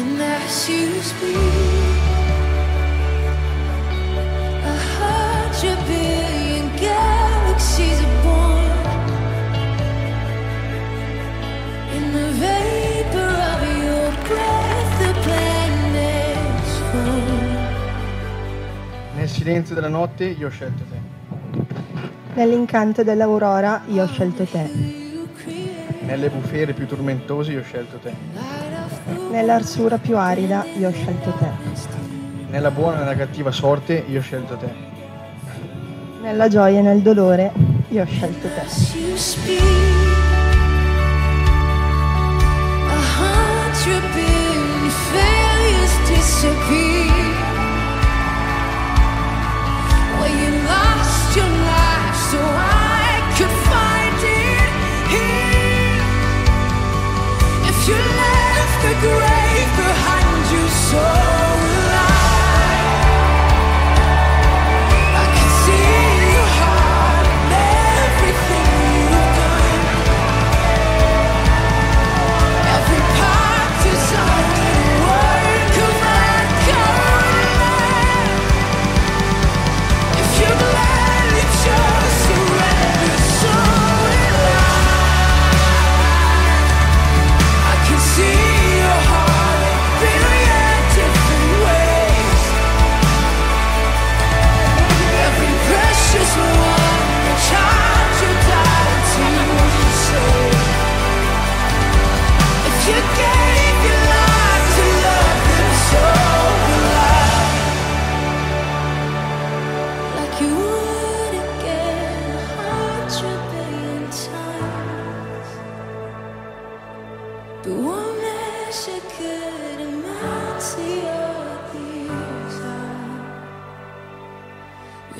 And as you speak, a hundred billion galaxies are born in the vapor of your breath. The planets form. Nel silenzio della notte io ho scelto te. Nell'incanto dell'aurora io ho scelto te. Nelle bufere più tormentose io ho scelto te. Nell'arsura più arida io ho scelto te. Nella buona e nella cattiva sorte io ho scelto te. Nella gioia e nel dolore io ho scelto te.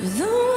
Though